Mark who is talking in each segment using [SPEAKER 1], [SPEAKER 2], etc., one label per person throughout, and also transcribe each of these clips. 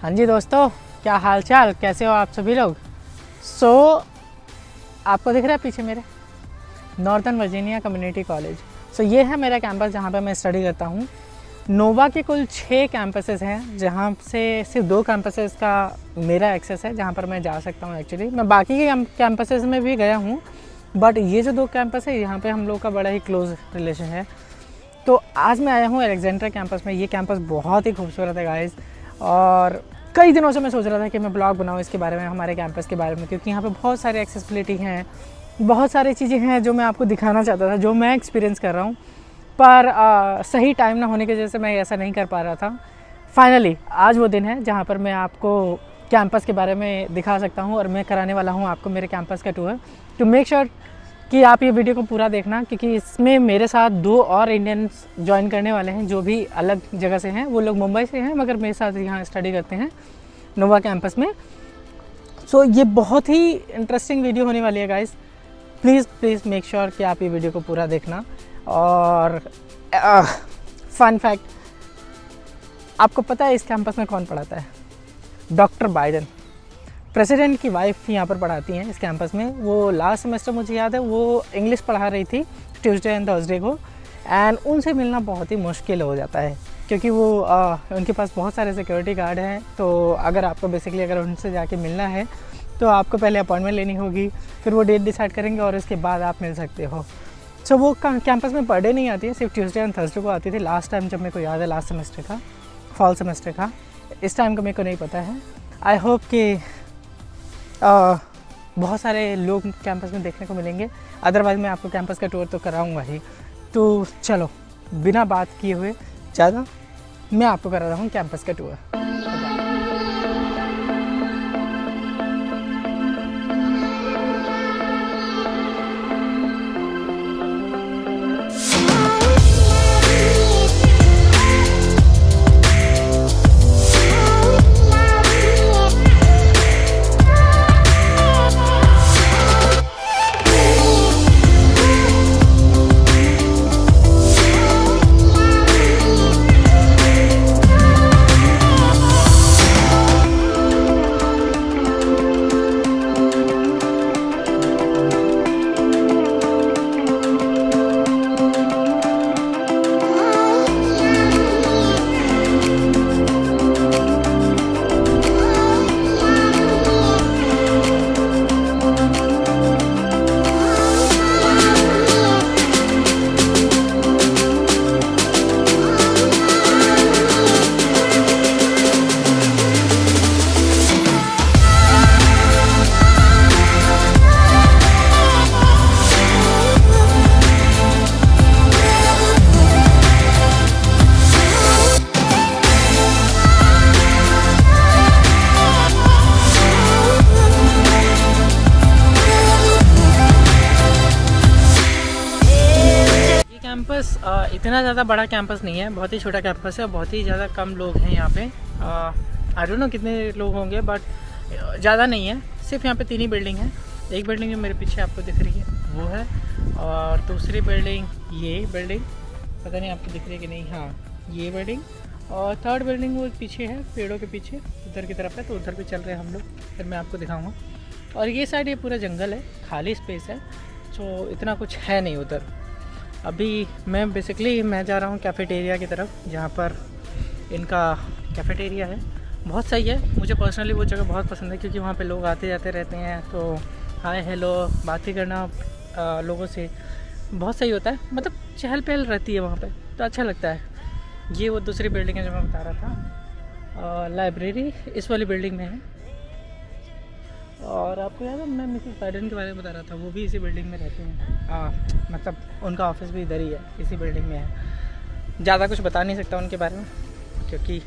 [SPEAKER 1] हाँ जी दोस्तों क्या हाल चाल कैसे हो आप सभी लोग? सो so, आपको दिख रहा है पीछे मेरे? Northern Virginia community college so ये है मेरा कैंपस जहाँ पर मैं स्टडी करता हूँ। नोवा के कुल छः कैंपसेस हैं जहाँ से सिर्फ़ दो कैंपसेस का मेरा एक्सेस है जहाँ पर मैं जा सकता हूँ एक्चुअली मैं बाकी के कैंपसेस में भी गया हूँ बट ये जो दो कैंपस है यहाँ पे हम लोग का बड़ा ही क्लोज रिलेशन है। तो आज मैं आया हूँ एलेक्जेंड्रा कैंपस में। ये कैंपस बहुत ही खूबसूरत है गाइज़ और कई दिनों से मैं सोच रहा था कि मैं ब्लॉग बनाऊँ इसके बारे में हमारे कैंपस के बारे में क्योंकि यहाँ पे बहुत सारे एक्सेसिबिलिटी हैं बहुत सारी चीज़ें हैं जो मैं आपको दिखाना चाहता था जो मैं एक्सपीरियंस कर रहा हूँ। पर आ, सही टाइम ना होने की वजह से मैं ऐसा नहीं कर पा रहा था। फाइनली आज वो दिन है जहाँ पर मैं आपको कैंपस के बारे में दिखा सकता हूँ और मैं कराने वाला हूँ आपको मेरे कैंपस का टूर टू मेक श्योर कि आप ये वीडियो को पूरा देखना क्योंकि इसमें मेरे साथ दो और इंडियंस ज्वाइन करने वाले हैं जो भी अलग जगह से हैं। वो लोग मुंबई से हैं मगर मेरे साथ यहाँ स्टडी करते हैं नोवा कैंपस में। सो so, ये बहुत ही इंटरेस्टिंग वीडियो होने वाली है guys please please make sure कि आप ये वीडियो को पूरा देखना। और फन फैक्ट आपको पता है इस कैंपस में कौन पढ़ाता है? डॉक्टर बाइडन प्रेसिडेंट की वाइफ यहाँ पर पढ़ाती हैं इस कैंपस में। वो लास्ट सेमेस्टर मुझे याद है वो इंग्लिश पढ़ा रही थी ट्यूसडे एंड थर्सडे को। एंड उनसे मिलना बहुत ही मुश्किल हो जाता है क्योंकि वो आ, उनके पास बहुत सारे सिक्योरिटी गार्ड हैं। तो अगर आपको बेसिकली अगर उनसे जाके मिलना है तो आपको पहले अपॉइंटमेंट लेनी होगी फिर वो डेट डिसाइड करेंगे और उसके बाद आप मिल सकते हो। सो so, वो कैंपस में पर डे नहीं आती है सिर्फ़ ट्यूसडे एंड थर्सडे को आती थी। लास्ट टाइम जब मेरे को याद है लास्ट सेमेस्टर का फॉल सेमेस्टर का इस टाइम का मेरे को नहीं पता है। आई होप कि बहुत सारे लोग कैंपस में देखने को मिलेंगे। अदरवाइज़ मैं आपको कैंपस का टूर तो कराऊँगा ही। तो चलो, बिना बात किए हुए, ज़्यादा मैं आपको करा रहा हूँ कैंपस का टूर इतना ज़्यादा बड़ा कैंपस नहीं है, बहुत ही छोटा कैंपस है बहुत ही ज़्यादा कम लोग हैं यहाँ पे। आई डोंट नो कितने लोग होंगे बट ज़्यादा नहीं है। सिर्फ़ यहाँ पे तीन ही बिल्डिंग है। एक बिल्डिंग जो मेरे पीछे आपको दिख रही है, वो है, और दूसरी बिल्डिंग ये बिल्डिंग पता नहीं आपको दिख रही है कि नहीं हाँ ये बिल्डिंग और थर्ड बिल्डिंग वो पीछे है, पेड़ों के पीछे, उधर की तरफ़ है तो उधर भी चल रहे हैं हम लोग, फिर मैं आपको दिखाऊँगा। और ये साइड ये पूरा जंगल है, खाली स्पेस है तो इतना कुछ है नहीं उधर। अभी मैं बेसिकली मैं जा रहा हूँ कैफ़ेटेरिया की तरफ़ जहाँ पर इनका कैफ़ेटेरिया है। बहुत सही है। मुझे पर्सनली वो जगह बहुत पसंद है क्योंकि वहाँ पे लोग आते जाते रहते हैं तो हाय हेलो बातें करना आ, लोगों से बहुत सही होता है। मतलब चहल पहल रहती है वहाँ पे तो अच्छा लगता है। ये वो दूसरी बिल्डिंग है जो मैं बता रहा था। लाइब्रेरी इस वाली बिल्डिंग में है। और आपको याद है, मैं मिसिस बाइडन के बारे में बता रहा था, वो भी इसी बिल्डिंग में रहते हैं। हाँ मतलब उनका ऑफ़िस भी इधर ही है, इसी बिल्डिंग में है। ज़्यादा कुछ बता नहीं सकता उनके बारे में, क्योंकि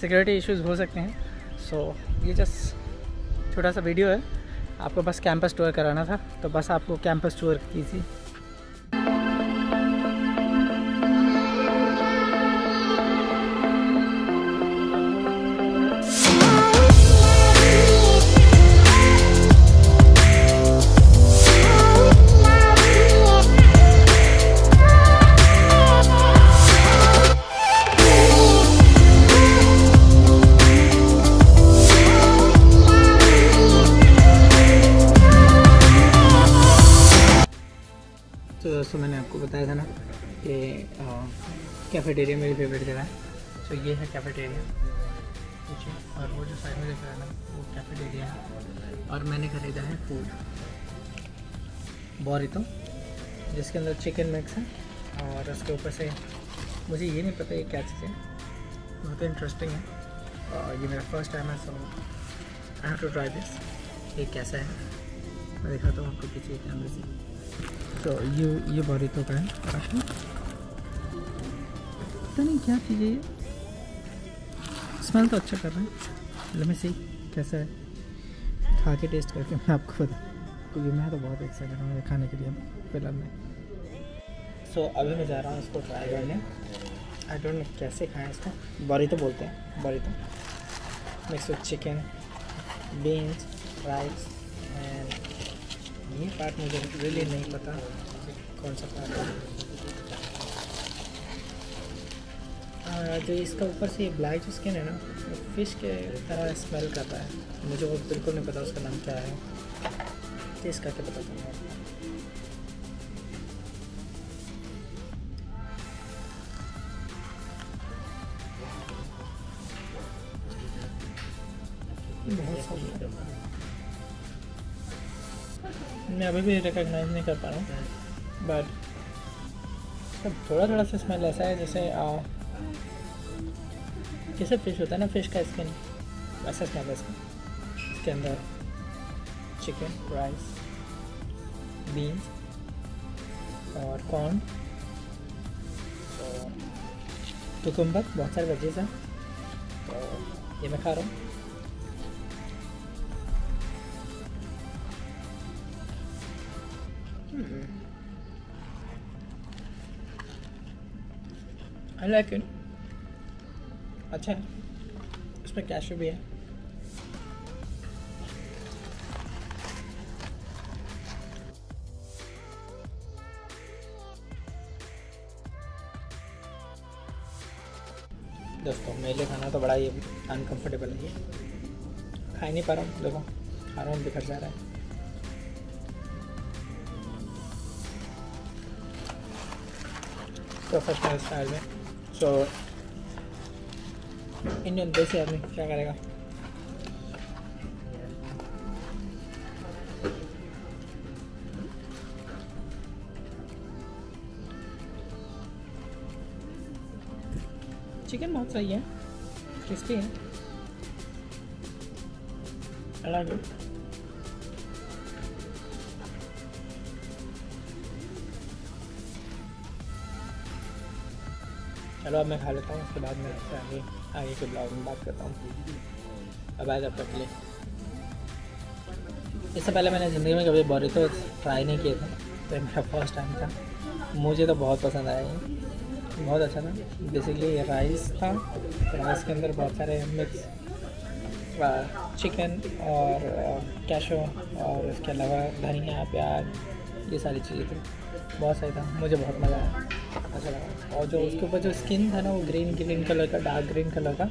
[SPEAKER 1] सिक्योरिटी इश्यूज़ हो सकते हैं। सो ये जस्ट छोटा सा वीडियो है। आपको बस कैंपस टूर कराना था तो बस आपको कैंपस टूर कीजिए कैफेटेरिया मेरी फेवरेट जगह है। सो ये है कैफेटेरिया पीछे और वो जो साइड में दिख रहा है ना, वो कैफेटेरिया है। और मैंने खरीदा है फ़ूड बोरितो जिसके अंदर चिकन मिक्स है और उसके ऊपर से, मुझे ये नहीं पता ये क्या चीज़ है। बहुत इंटरेस्टिंग है। और ये मेरा फ़र्स्ट टाइम है so I have to try this ये कैसा है? मैं दिखाता हूँ आपको पीछे कैमरे से। तो ये ये बोरितो का है। पता नहीं क्या चीज़ है ये। स्मेल तो अच्छा कर रहा है। लेट से कैसा है। खा के टेस्ट करके मैं आपको बता क्योंकि मैं तो बहुत एक्साइटेड हूँ खाने के लिए। फ़िलहाल में सो so, अभी मैं जा रहा हूँ इसको ट्राई करने। आई डोंट नो कैसे खाएँ इसको। बड़ी तो बोलते हैं बड़ी तो। Mix with chicken beans rice and ये पार्ट मुझे रियली नहीं पता कौन सा पार्ट है। जो इसका ऊपर से ये ब्लैक जो स्किन है ना, वो फ़िश के तरह स्मेल कर रहा है। मुझे वो बिल्कुल नहीं पता उसका नाम क्या है। टेस्ट करके पता चलूँगा मैं अभी भी रिकॉग्नाइज नहीं कर पा रहा हूँ। बट थोड़ा थोड़ा सा स्मेल ऐसा है जैसे जैसे फ़िश होता है ना फ़िश का स्किन वैसा स्मेल है इसका? इसके अंदर चिकन राइस बीन्स और कॉर्न टुकुम्बर बहुत सारे वेजेस हैं। तो ये मैं खा रहा हूँ। आई लाइक इट अच्छा। है इसमें कैशू भी है? दोस्तों, मेरे लिए खाना तो बड़ा ही अनकंफर्टेबल है। खा ही नहीं पा रहा हूँ, देखो हूँ, बिखर जा रहा है। प्रोफेशनल स्टाइल में। सो इंडियन देसी आदमी क्या करेगा चिकन बहुत सही है टेस्टी है अलग चलो अब मैं खा लेता हूँ उसके बाद में आगे आगे के ब्लॉग में बात करता हूँ। अब आए तब तक इससे पहले मैंने ज़िंदगी में कभी बोरी तो ट्राई नहीं किए थे तो मेरा फ़र्स्ट टाइम था। मुझे तो बहुत पसंद आया ये। बहुत अच्छा था। बेसिकली ये राइस था। राइस के अंदर बहुत सारे मिक्स चिकन और कैशो और इसके अलावा धनिया, प्याज, ये सारी चीज़ें थी। बहुत सही था। मुझे बहुत मज़ा आया। अच्छा लगा और जो उसके ऊपर जो स्किन था ना, वो ग्रीन ग्रीन कलर का डार्क ग्रीन कलर का,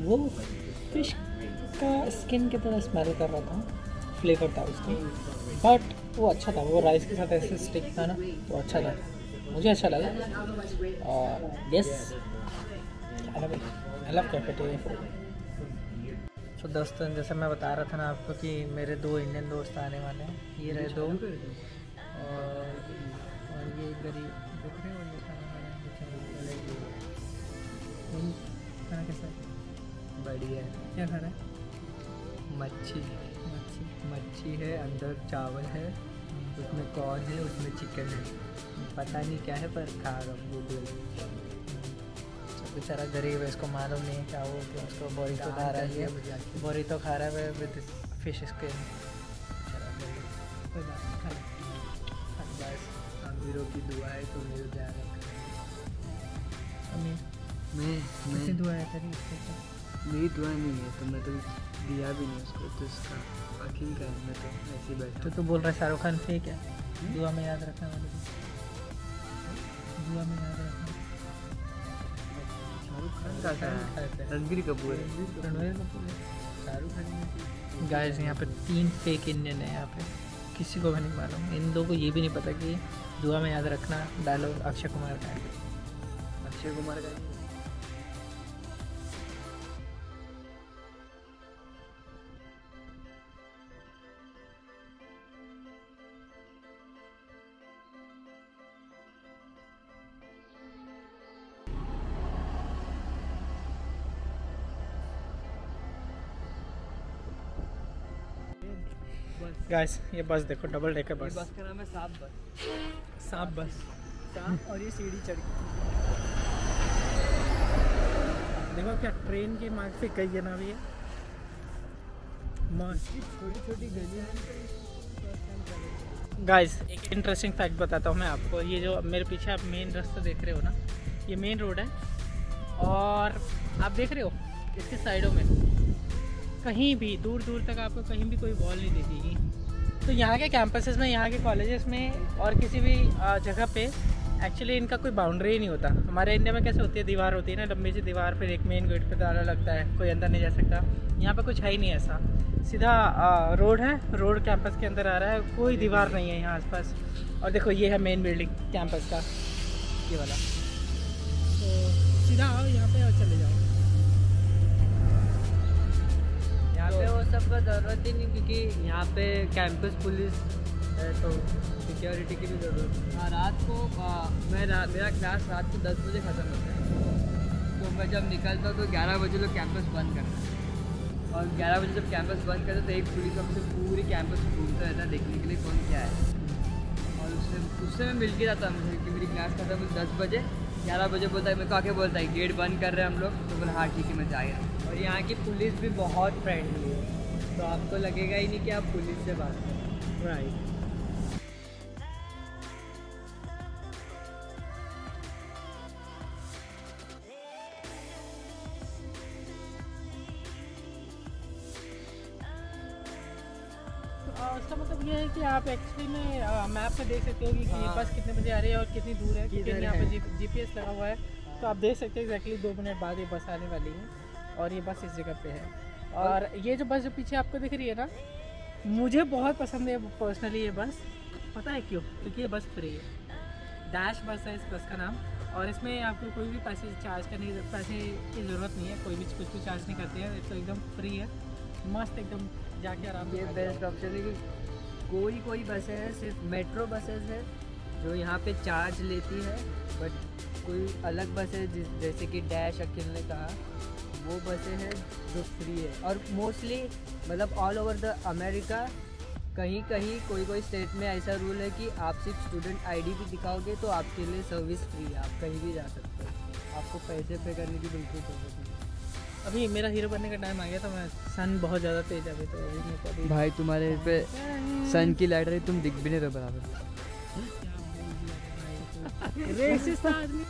[SPEAKER 1] वो फ़िश का स्किन की तरह स्मेल कर रहा था फ्लेवर था उसका। बट वो अच्छा था, वो राइस के साथ ऐसे स्टिक था ना, वो अच्छा था। मुझे अच्छा लगा। और yes I love cafeteria food दोस्तों, जैसे मैं बता रहा था ना आपको कि मेरे दो इंडियन दोस्त आने वाले हैं, ये रहे दो। और और ये गरीब रहे हो ये खाना खाना कैसा
[SPEAKER 2] बढ़िया है
[SPEAKER 1] क्या खा रहा है?
[SPEAKER 2] मच्छी।
[SPEAKER 1] मच्छी।
[SPEAKER 2] मच्छी है अंदर चावल है उसमें कॉर्न है उसमें चिकन है। पता नहीं क्या है पर खा रहा हूँ भूख
[SPEAKER 1] तो बेचारा गरीब है इसको मालूम नहीं है क्या वो कि उसको बोरी तो खा रहा है बोरी तो खा रहा है विद फ़िश स्किन
[SPEAKER 2] अमीरों की दुआ है तो मेरे ध्यान
[SPEAKER 1] अमीर।
[SPEAKER 2] मैं मैं।
[SPEAKER 1] दुआ है तेरी? इसके ऊपर?
[SPEAKER 2] मेरी दुआ नहीं है तो मैं तो दिया भी नहीं उसको तो इसका वकील का है मैं तो ऐसे ही बैठा
[SPEAKER 1] तो तू बोल रहा है शाहरुख खान फेक है? दुआ में याद रखना वाले को। दुआ में याद रखना।
[SPEAKER 2] शाहरुख खान का। रणबीर कपूर।
[SPEAKER 1] रणवीर कपूर। है।
[SPEAKER 2] शाहरुख खान
[SPEAKER 1] गाइस यहाँ पे तीन फेक इंडियन है यहाँ पे। किसी को भी नहीं मालूम। इन दो को ये भी नहीं पता कि दुआ में याद रखना, डायलॉग अक्षय कुमार का है।
[SPEAKER 2] अक्षय कुमार का
[SPEAKER 1] गाइस ये बस देखो डबल डेकर बस।
[SPEAKER 2] बस का नाम है साफ़ बस।
[SPEAKER 1] सांप बस।
[SPEAKER 2] साफ़ और ये सीढ़ी चढ़
[SPEAKER 1] देखो क्या ट्रेन के मार्ग पे कई जना भी है
[SPEAKER 2] छोटी छोटी गली है
[SPEAKER 1] गाइस एक इंटरेस्टिंग फैक्ट बताता हूँ मैं आपको। ये जो मेरे पीछे आप मेन रास्ता देख रहे हो ना ये मेन रोड है। और आप देख रहे हो इसके साइडों में कहीं भी दूर दूर तक आपको कहीं भी कोई वॉल नहीं दिखेगी। तो यहाँ के कैंपसेस में, यहाँ के कॉलेजेस में और किसी भी जगह पे एक्चुअली इनका कोई बाउंड्री ही नहीं होता। हमारे इंडिया में कैसे होती है? दीवार होती है ना, लंबी सी दीवार, फिर एक मेन गेट पे ताला लगता है, कोई अंदर नहीं जा सकता। यहाँ पे कुछ है ही नहीं ऐसा। सीधा रोड है रोड कैंपस के अंदर आ रहा है, कोई दीवार नहीं है यहाँ आसपास। और देखो, ये है मेन बिल्डिंग कैंपस का, ये वाला। तो सीधा आओ, यहाँ पे और चले जाओ।
[SPEAKER 2] सब का ज़रूरत ही नहीं क्योंकि यहाँ पे कैंपस पुलिस है तो सिक्योरिटी की भी ज़रूरत नहीं हाँ। रात को आ, मैं रा, मेरा क्लास रात को दस बजे ख़त्म होता है। तो मैं जब निकलता हूँ तो ग्यारह बजे लोग कैंपस बंद करते हैं। और ग्यारह बजे जब कैंपस बंद करते तो एक पुलिस ऑफिसर पूरी कैंपस घूमता रहता है देखने के लिए कौन क्या है। और उससे उससे मैं मिल के जाता हूँ कि मेरी क्लास खत्म हुई दस बजे ग्यारह बजे बोलता है मेरे को आके बोलता है गेट बंद कर रहे हैं हम लोग। तो बोला हाँ ठीक है मैं जा रहा हूँ। और यहाँ की पुलिस भी बहुत फ्रेंडली है। तो आपको लगेगा ही नहीं कि आप पुलिस से बात करें
[SPEAKER 1] राइट इसका मतलब ये है कि आप एक्चुअली में मैप पे देख सकते हो कि
[SPEAKER 2] हाँ।
[SPEAKER 1] बस कितने बजे आ रही है और कितनी दूर है क्योंकि यहाँ पे जीपीएस लगा हुआ है। तो आप देख सकते हो एग्जैक्टली दो मिनट बाद ये बस आने वाली है और ये बस इस जगह पे है। और ये जो बस जो पीछे आपको दिख रही है ना मुझे बहुत पसंद है पर्सनली ये बस। पता है क्यों? क्योंकि ये बस फ्री है। डैश बस है इस बस का नाम। और इसमें आपको कोई भी पैसे चार्ज करने की पैसे की ज़रूरत नहीं है। कोई भी कुछ भी चार्ज नहीं करती है। तो एकदम फ्री है। मस्त एकदम जाके आराम
[SPEAKER 2] ये बेस्ट ऑप्शन है कि कोई कोई बसें हैं सिर्फ़ मेट्रो बसेस है जो यहाँ पे चार्ज लेती है बट कोई अलग बस है जिस जैसे कि डैश अखिल ने कहा। वो बसें हैं जो फ्री है। और मोस्टली मतलब ऑल ओवर द अमेरिका कहीं कहीं कोई कोई स्टेट में ऐसा रूल है कि आप सिर्फ़ स्टूडेंट आईडी भी दिखाओगे तो आपके लिए सर्विस फ्री है। आप कहीं भी जा सकते हो। आपको पैसे पे करने की बिल्कुल ज़रूरत नहीं
[SPEAKER 1] अभी मेरा हीरो बनने का टाइम आ गया था मैं सन बहुत ज़्यादा तेज अभी तो अभी मेरे को अभी
[SPEAKER 2] भाई तुम्हारे पे सन की लाइट रही तुम दिख भी नहीं रहे बराबर।
[SPEAKER 1] रेसिस्ट आदमी।